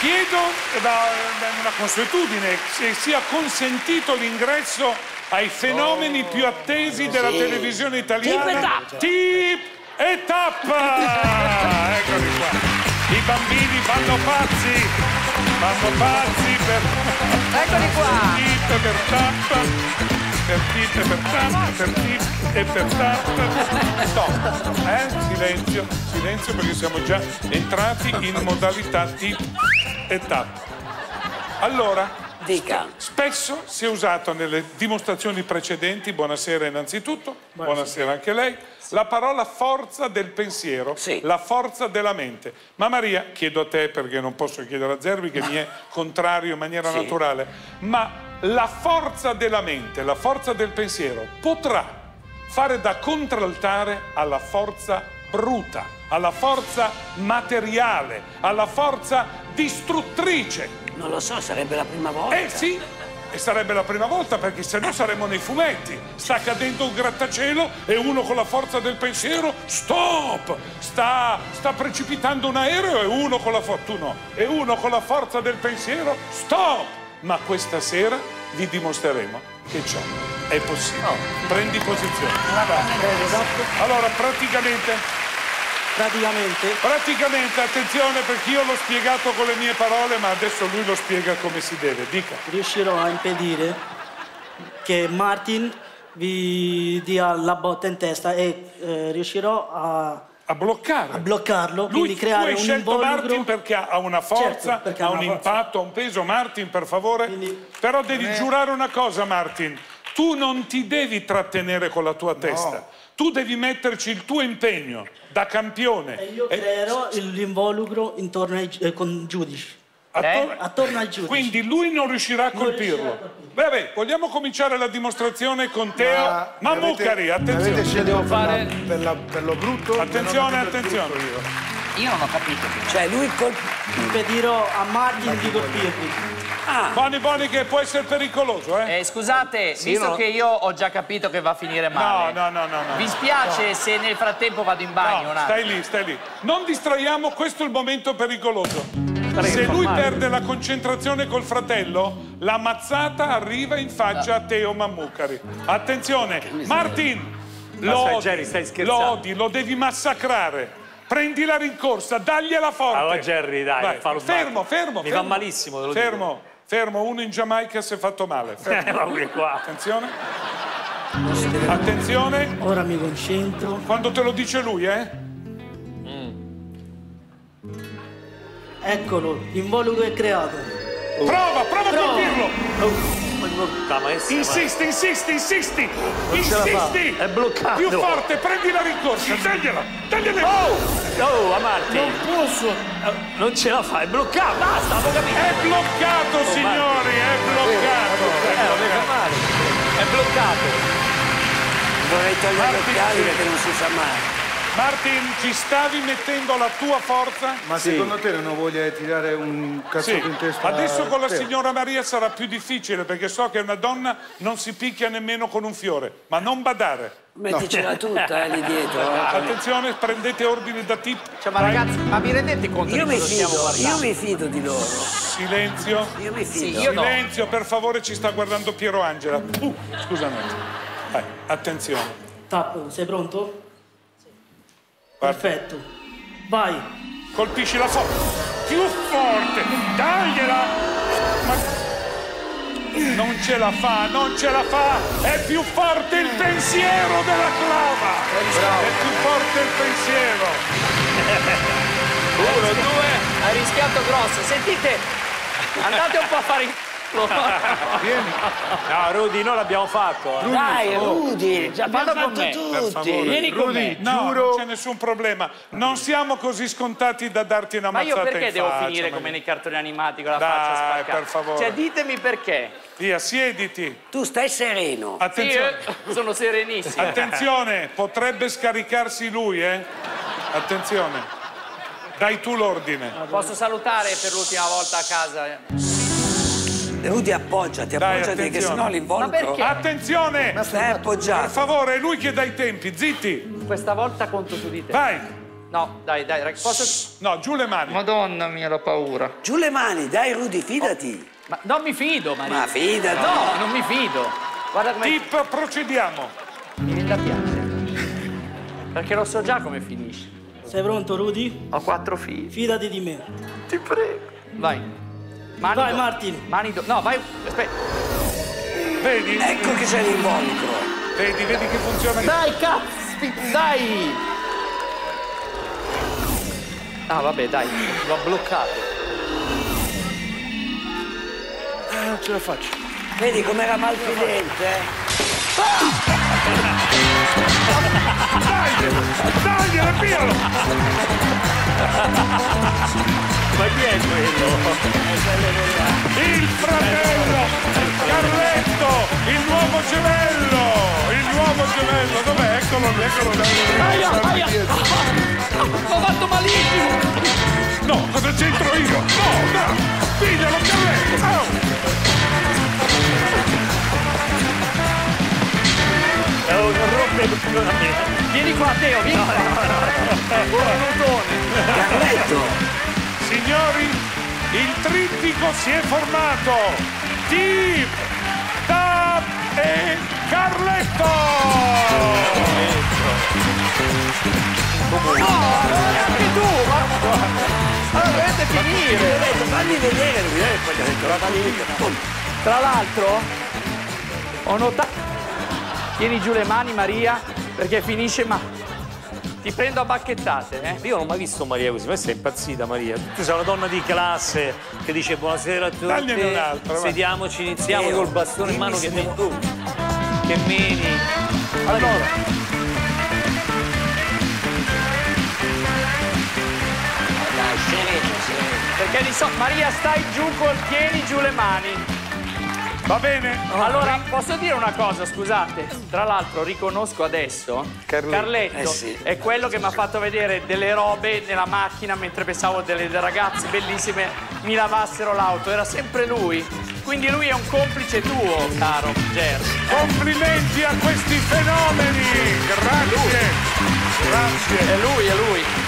Chiedo da, da una consuetudine se sia consentito l'ingresso ai fenomeni più attesi della televisione italiana. Tip e tap. Tip e tappa! Eccoli qua. I bambini vanno pazzi. Vanno pazzi per... Eccoli qua. Tip per tappa. Per tip e per tappa, per tip e per tappa. Stop. Eh? Silenzio, silenzio perché siamo già entrati in modalità tip e tappa. Allora, Dica. Spesso si è usato nelle dimostrazioni precedenti, buonasera innanzitutto, buonasera anche lei, la parola forza del pensiero, Sì. la forza della mente. Ma Maria, chiedo a te perché non posso chiedere a Zerbi che mi è contrario in maniera Sì. naturale, ma la forza della mente, la forza del pensiero potrà fare da contraltare alla forza bruta, alla forza materiale, alla forza distruttrice Non lo so, sarebbe la prima volta. eh sì, e sarebbe la prima volta perché se no saremmo nei fumetti. Sta cadendo un grattacielo e uno con la forza del pensiero, stop! Sta, sta precipitando un aereo e uno con la forza, tu no, e uno con la forza del pensiero, stop! Ma questa sera vi dimostreremo che ciò è possibile. Prendi posizione. Allora, praticamente... Praticamente Praticamente, attenzione perché io l'ho spiegato con le mie parole, ma adesso lui lo spiega come si deve. Dica. riuscirò a impedire che Martin vi dia la botta in testa e eh, riuscirò a, A bloccare. a bloccarlo, Lui, quindi creare tu hai un scelto involucro. Martin perché ha una forza, Certo, perché ha ha un forza. impatto, ha un peso. Martin, per favore. Quindi- Però devi giurare una cosa, Martin. Tu non ti devi trattenere con la tua testa. Tu devi metterci il tuo impegno da campione. E io E- creerò l'involucro intorno ai, eh, con giudici. Attor- Attorno ai giudici. Quindi lui non riuscirà a colpirlo. Vabbè, vogliamo cominciare la dimostrazione con Teo Ma avete- Attenzione. Avete devo per, fare- la- per, la- per lo brutto? Attenzione, attenzione. io. Io non ho capito. Cioè, lui col... Impedirò a Martin di colpirvi. Boni, Boni, che può essere pericoloso, eh? Eh, scusate, visto no. che io ho già capito che va a finire No, male. no, no, no, no. Vi spiace se nel frattempo vado in bagno? No, un attimo? stai lì, stai lì. Non distraiamo, questo è il momento pericoloso. Se lui perde la concentrazione col fratello, la mazzata arriva in faccia a Teo Mammucari. Attenzione, Martin! Lo stai, odi, Jerry, stai lo odi, lo devi massacrare. Prendi la rincorsa, dagliela forte. Allora, Jerry, dai, Vai, fallo fermo, sbattere. fermo. Mi fermo. va malissimo, te lo dico. Fermo, fermo. Uno in Giamaica si è fatto male. Fermo. Eh, qua. Attenzione. Attenzione. Ora mi concentro. Quando te lo dice lui, eh? Eccolo, l'involucro è creato. Prova, prova a Prova. colpirlo. Ma brutta maestra. Insisti, insisti, insisti! ce la fa. Insisti! È bloccato. Più forte, prendi la rincorsa, dagliela! Dagliela! Oh, Amarti, Non posso. non ce la fa, è bloccato. Basta, avevo capito. È bloccato, signori, è bloccato! Eh, È lo vedo bloccato. male. È bloccato. vorrei togliere gli occhiali perché non si sa mai. Martin, ci stavi mettendo la tua forza? Ma secondo te non ho voglia di tirare un Sì. cazzotto in testa? Adesso con la a Teo? signora Maria sarà più difficile perché so che una donna non si picchia nemmeno con un fiore, ma non badare. Metticela tutta eh, lì dietro. eh. Attenzione, prendete ordini da tip. Cioè, ma Vai. ragazzi, ma vi rendete conto Io di mi cosa stiamo fido, guardando? io mi fido di loro. Silenzio. Io mi fido. io no. Silenzio, per favore, ci sta guardando Piero Angela. Uh, scusa un attimo. Vai, attenzione. Tap, sei pronto? Perfetto. Vai. colpisci la forza. Più forte. Dagliela. Ma... Non ce la fa, non ce la fa. È più forte il pensiero della clava. È più forte il pensiero. Uno, due, ha rischiato grosso. Sentite, andate un po' a fare il culo. No, Rudy, noi l'abbiamo fatto. eh. Dai, Rudy, ci abbiamo con fatto me, tutti. Vieni con Rudy, me. No, giuro. non c'è nessun problema. Non siamo così scontati da darti una Ma io mazzata perché devo faccia, finire ma- come nei cartoni animati con la Dai, faccia spaccata? per favore. Cioè, ditemi perché. Via, siediti. Tu stai sereno. Sì, Attenzione. eh, sono serenissimo. Attenzione, potrebbe scaricarsi lui, eh? Attenzione. Dai tu l'ordine. Posso salutare per l'ultima volta a casa? Rudy, appoggiati, Dai, appoggiati, che attenzione. sennò l'involucro... Ma perché? Attenzione! Stai Per appoggiato. favore, è lui che dà i tempi, zitti. Questa volta conto su di te. Vai. No, dai, dai, rag- posso... No, giù le mani. Madonna mia, la paura. Giù le mani, dai Rudy, fidati. Ma non mi fido, Maria. Ma fidati. No, non mi fido. Guarda come Tip, procediamo. mi viene da piangere. Perché lo so già come finisce. Sei pronto, Rudy? Ho quattro figli. Fidati di me. Ti prego. Vai. Mani Vai, do- Martin. Mani do- No, vai. Aspetta. Vedi? Ecco che c'è l'involucro. Vedi, vedi che funziona. Dai, cazzo! Dai! Ah, vabbè, dai. L'ho bloccato. Eh, non ce la faccio. Vedi com'era malfidente? Dai, ripialo! Ma chi è quello? Il fratello! Carletto! Il nuovo gemello! Il nuovo gemello! Dov'è? Eccolo, eccolo. Aia, aia! Ho fatto malissimo! No, cosa c'entro io? No, no! Piglialo, Carletto! Oh! Oh, non rompe. Vieni qua, Teo, vieni qua! Carletto. Signori, il trittico si è formato! Team Tab e Carletto! Anche tu! Ma dovete finire! Fammi vedere, dai poi ho detto lì. Tra l'altro, ho notato. Tieni giù le mani, Maria, perché finisce ma. Ti prendo a bacchettate, eh? Io non ho mai visto Maria così, ma sei impazzita Maria. Tu sei una donna di classe che dice buonasera a tutti. Dagliene un'altra, va. Sediamoci, iniziamo Teo, col bastone in mano che, dimmi se- che meni. Allora. Perché di so. Maria, stai giù col tieni giù le mani. Va bene? Allora, posso dire una cosa, scusate? Tra l'altro riconosco adesso Carletto, Eh sì. è quello che mi ha fatto vedere delle robe nella macchina mentre pensavo delle ragazze bellissime mi lavassero l'auto. Era sempre lui. Quindi lui è un complice tuo, caro Gerry. Complimenti a questi fenomeni! Grazie! Grazie! È lui, è lui.